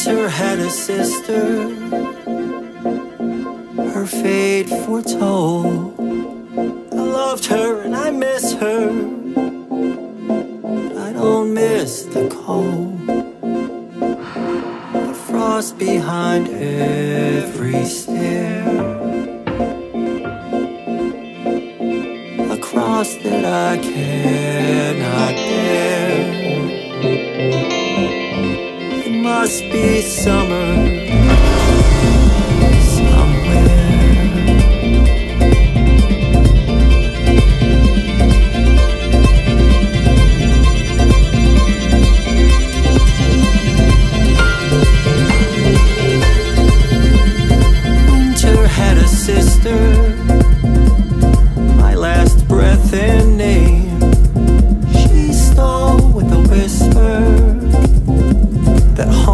Winter had a sister her fate foretold. I loved her and I miss her. I don't miss the cold. The frost behind every stare. A cross that I cannot bear. It must be summer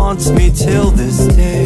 haunts me till this day.